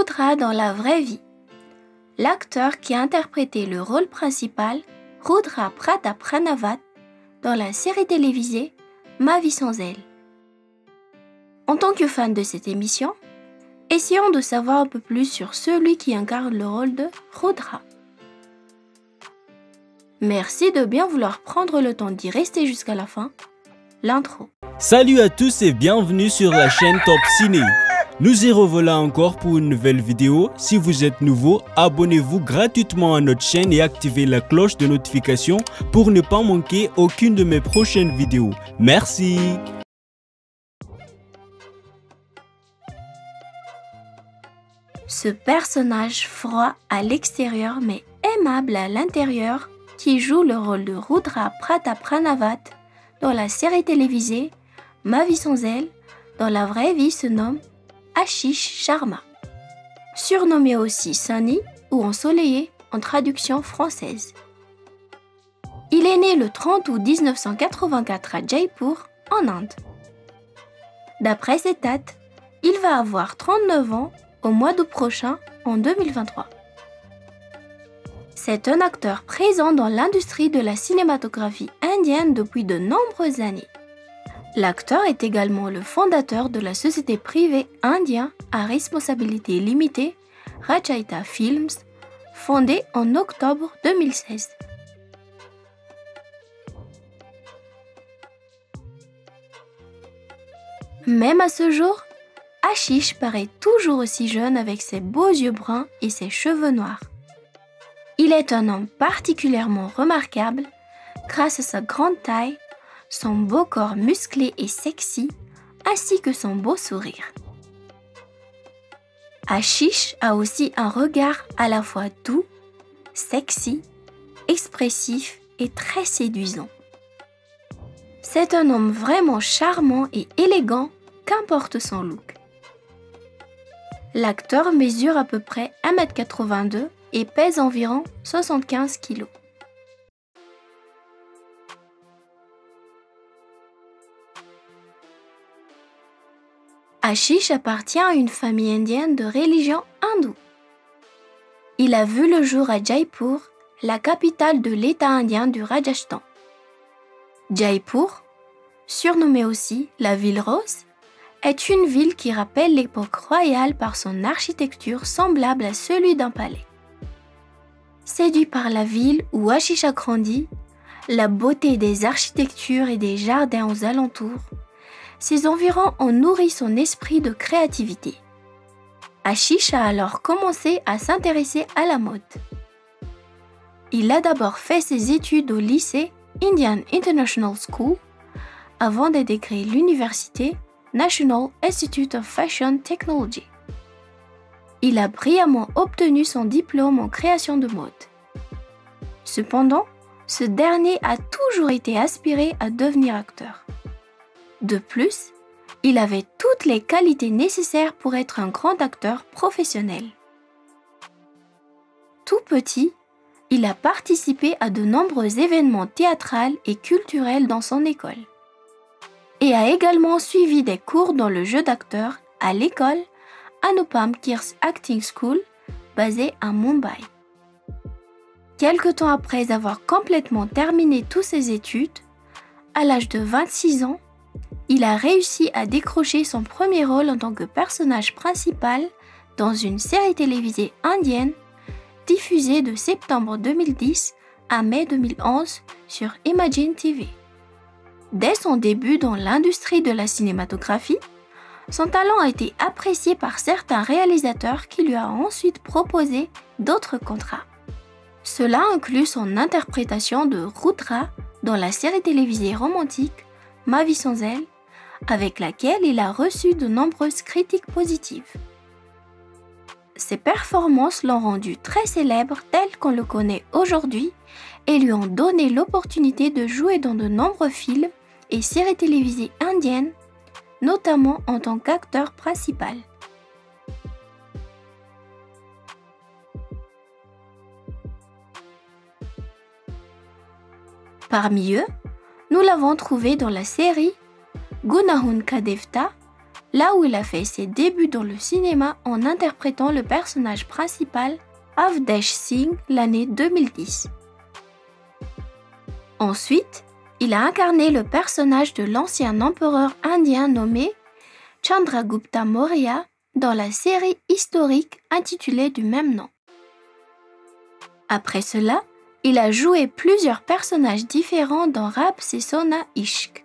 Rudra dans la vraie vie. L'acteur qui a interprété le rôle principal, Rudra Pratap Pranavat, dans la série télévisée Ma vie sans elle. En tant que fan de cette émission, essayons de savoir un peu plus sur celui qui incarne le rôle de Rudra. Merci de bien vouloir prendre le temps d'y rester jusqu'à la fin. L'intro. Salut à tous et bienvenue sur la chaîne Top Ciné. Nous y revoilà encore pour une nouvelle vidéo. Si vous êtes nouveau, abonnez-vous gratuitement à notre chaîne et activez la cloche de notification pour ne pas manquer aucune de mes prochaines vidéos. Merci Ce personnage froid à l'extérieur mais aimable à l'intérieur qui joue le rôle de Rudra Pratapranavat dans la série télévisée Ma vie sans elle, dans la vraie vie se nomme Ashish Sharma. Surnommé aussi Sunny ou ensoleillé en traduction française. Il est né le 30 août 1984 à Jaipur, en Inde. D'après cette date, il va avoir 39 ans au mois d'août prochain en 2023. C'est un acteur présent dans l'industrie de la cinématographie indienne depuis de nombreuses années. L'acteur est également le fondateur de la société privée indienne à responsabilité limitée Rajaita Films, fondée en octobre 2016. Même à ce jour, Ashish paraît toujours aussi jeune avec ses beaux yeux bruns et ses cheveux noirs. Il est un homme particulièrement remarquable grâce à sa grande taille, son beau corps musclé et sexy, ainsi que son beau sourire. Ashish a aussi un regard à la fois doux, sexy, expressif et très séduisant. C'est un homme vraiment charmant et élégant, qu'importe son look. L'acteur mesure à peu près 1m82 et pèse environ 75 kg. Ashish appartient à une famille indienne de religion hindoue. Il a vu le jour à Jaipur, la capitale de l'État indien du Rajasthan. Jaipur, surnommée aussi la ville rose, est une ville qui rappelle l'époque royale par son architecture semblable à celui d'un palais. Séduit par la ville où Ashish a grandi, la beauté des architectures et des jardins aux alentours, ces environs ont nourri son esprit de créativité. Ashish a alors commencé à s'intéresser à la mode. Il a d'abord fait ses études au lycée Indian International School avant d'intégrer l'université National Institute of Fashion Technology. Il a brillamment obtenu son diplôme en création de mode. Cependant, ce dernier a toujours été aspiré à devenir acteur. De plus, il avait toutes les qualités nécessaires pour être un grand acteur professionnel. Tout petit, il a participé à de nombreux événements théâtrals et culturels dans son école et a également suivi des cours dans le jeu d'acteur à l'école Anupam Kirs Acting School basée à Mumbai. Quelque temps après avoir complètement terminé toutes ses études, à l'âge de 26 ans, il a réussi à décrocher son premier rôle en tant que personnage principal dans une série télévisée indienne diffusée de septembre 2010 à mai 2011 sur Imagine TV. Dès son début dans l'industrie de la cinématographie, son talent a été apprécié par certains réalisateurs qui lui ont ensuite proposé d'autres contrats. Cela inclut son interprétation de Rudra dans la série télévisée romantique Ma vie sans elle, avec laquelle il a reçu de nombreuses critiques positives. Ses performances l'ont rendu très célèbre tel qu'on le connaît aujourd'hui et lui ont donné l'opportunité de jouer dans de nombreux films et séries télévisées indiennes, notamment en tant qu'acteur principal. Parmi eux, nous l'avons trouvé dans la série Gunahun Kadevta, là où il a fait ses débuts dans le cinéma en interprétant le personnage principal Avdesh Singh l'année 2010. Ensuite, il a incarné le personnage de l'ancien empereur indien nommé Chandragupta Maurya dans la série historique intitulée du même nom. Après cela, il a joué plusieurs personnages différents dans Rap Sona Ishq.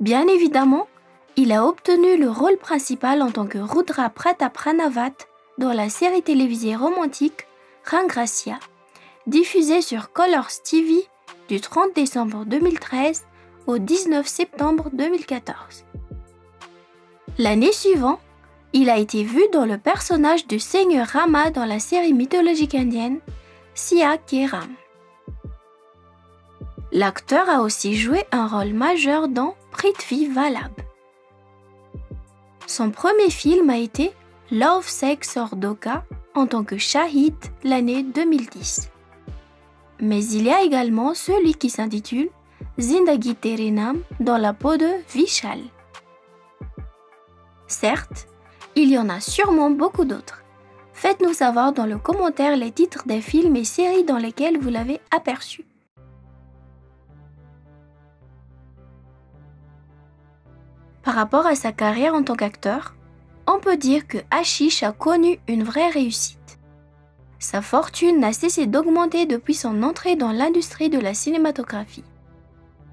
Bien évidemment, il a obtenu le rôle principal en tant que Rudra Pranavat dans la série télévisée romantique Rangracia, diffusée sur Colors TV du 30 décembre 2013 au 19 septembre 2014. L'année suivante, il a été vu dans le personnage du seigneur Rama dans la série mythologique indienne Sia. L'acteur a aussi joué un rôle majeur dans Prithvi Vallabh. Son premier film a été Love, Sex or Doka en tant que Shahid l'année 2010. Mais il y a également celui qui s'intitule Zindagi Terenam dans la peau de Vishal. Certes, il y en a sûrement beaucoup d'autres. Faites-nous savoir dans le commentaire les titres des films et séries dans lesquels vous l'avez aperçu. Par rapport à sa carrière en tant qu'acteur, on peut dire que Ashish a connu une vraie réussite. Sa fortune n'a cessé d'augmenter depuis son entrée dans l'industrie de la cinématographie.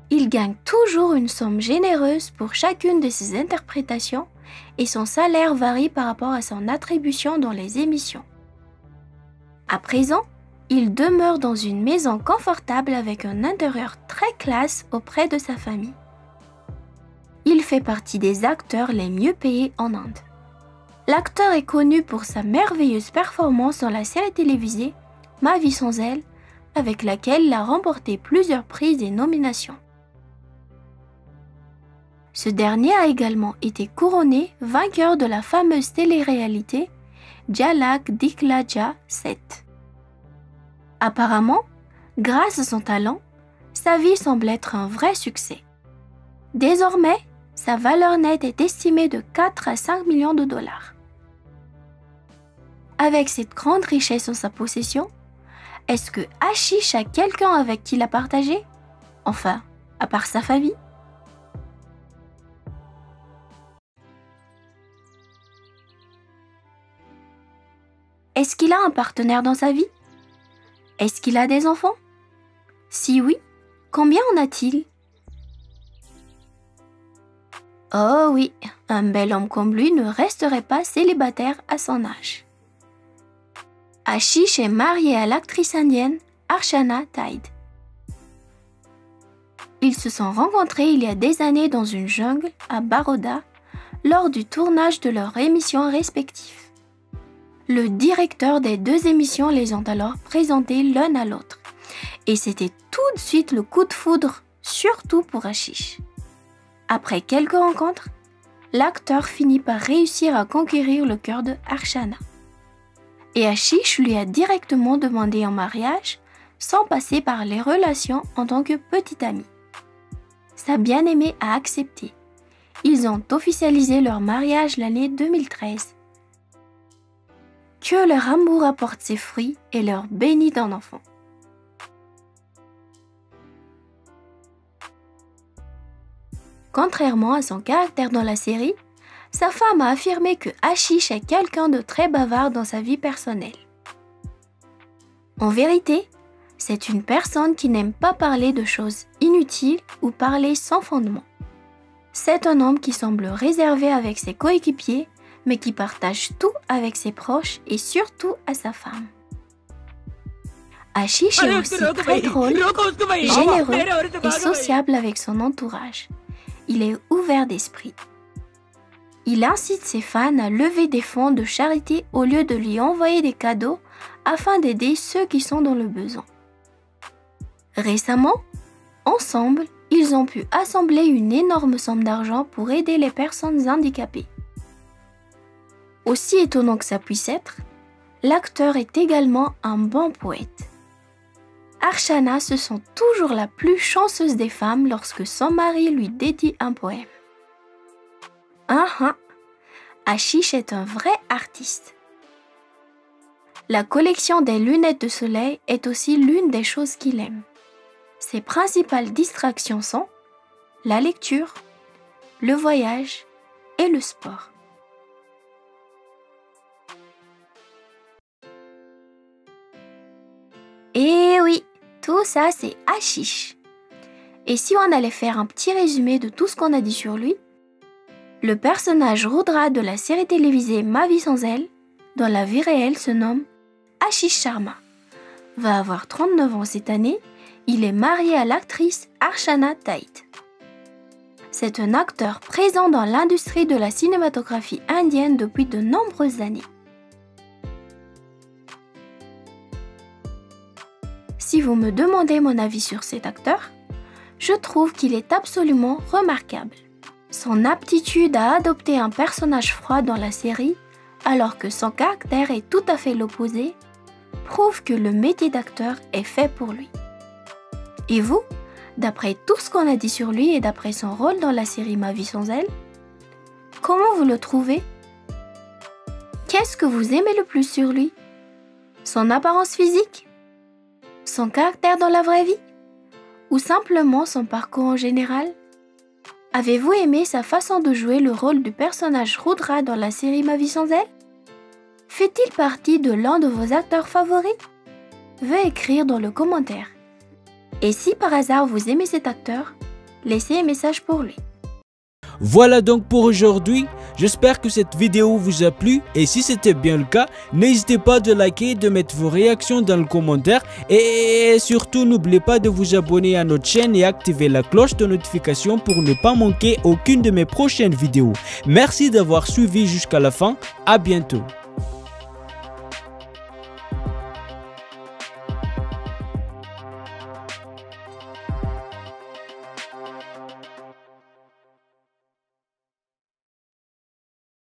Il gagne toujours une somme généreuse pour chacune de ses interprétations et son salaire varie par rapport à son attribution dans les émissions. À présent, il demeure dans une maison confortable avec un intérieur très classe auprès de sa famille. Il fait partie des acteurs les mieux payés en Inde. L'acteur est connu pour sa merveilleuse performance dans la série télévisée Ma vie sans elle, avec laquelle il a remporté plusieurs prix et nominations. Ce dernier a également été couronné vainqueur de la fameuse télé-réalité Jalak Diklaja 7. Apparemment, grâce à son talent, sa vie semble être un vrai succès. Désormais, sa valeur nette est estimée de 4 à 5 millions de dollars. Avec cette grande richesse en sa possession, est-ce que Ashish a quelqu'un avec qui la partager? Enfin, à part sa famille? Est-ce qu'il a un partenaire dans sa vie? Est-ce qu'il a des enfants? Si oui, combien en a-t-il? Oh oui, un bel homme comme lui ne resterait pas célibataire à son âge. Ashish est marié à l'actrice indienne Archana Tide. Ils se sont rencontrés il y a des années dans une jungle à Baroda lors du tournage de leurs émissions respectives. Le directeur des deux émissions les ont alors présentés l'un à l'autre. Et c'était tout de suite le coup de foudre, surtout pour Ashish. Après quelques rencontres, l'acteur finit par réussir à conquérir le cœur de Archana. Et Ashish lui a directement demandé en mariage sans passer par les relations en tant que petit ami. Sa bien-aimée a accepté. Ils ont officialisé leur mariage l'année 2013. Que leur amour apporte ses fruits et leur bénit d'un enfant. Contrairement à son caractère dans la série, sa femme a affirmé que Ashish est quelqu'un de très bavard dans sa vie personnelle. En vérité, c'est une personne qui n'aime pas parler de choses inutiles ou parler sans fondement. C'est un homme qui semble réservé avec ses coéquipiers, mais qui partage tout avec ses proches et surtout à sa femme. Ashish est aussi très drôle, généreux et sociable avec son entourage il est ouvert d'esprit. Il incite ses fans à lever des fonds de charité au lieu de lui envoyer des cadeaux afin d'aider ceux qui sont dans le besoin. Récemment, ensemble, ils ont pu assembler une énorme somme d'argent pour aider les personnes handicapées. Aussi étonnant que ça puisse être, l'acteur est également un bon poète. Archana se sent toujours la plus chanceuse des femmes lorsque son mari lui dédie un poème. Ah ah Ashish est un vrai artiste. La collection des lunettes de soleil est aussi l'une des choses qu'il aime. Ses principales distractions sont la lecture, le voyage et le sport. Ça c'est Ashish. Et si on allait faire un petit résumé de tout ce qu'on a dit sur lui, le personnage Rudra de la série télévisée Ma vie sans elle, dans la vie réelle, se nomme Ashish Sharma. Va avoir 39 ans cette année, il est marié à l'actrice Archana Tait. C'est un acteur présent dans l'industrie de la cinématographie indienne depuis de nombreuses années. Si vous me demandez mon avis sur cet acteur, je trouve qu'il est absolument remarquable. Son aptitude à adopter un personnage froid dans la série, alors que son caractère est tout à fait l'opposé, prouve que le métier d'acteur est fait pour lui. Et vous, d'après tout ce qu'on a dit sur lui et d'après son rôle dans la série Ma vie sans elle, comment vous le trouvez? Qu'est-ce que vous aimez le plus sur lui? Son apparence physique? Son caractère dans la vraie vie? Ou simplement son parcours en général? Avez-vous aimé sa façon de jouer le rôle du personnage Rudra dans la série Ma vie sans elle? Fait-il partie de l'un de vos acteurs favoris? Veuillez écrire dans le commentaire. Et si par hasard vous aimez cet acteur, laissez un message pour lui. Voilà donc pour aujourd'hui. J'espère que cette vidéo vous a plu et si c'était bien le cas, n'hésitez pas de liker, de mettre vos réactions dans le commentaire et surtout n'oubliez pas de vous abonner à notre chaîne et activer la cloche de notification pour ne pas manquer aucune de mes prochaines vidéos. Merci d'avoir suivi jusqu'à la fin. À bientôt.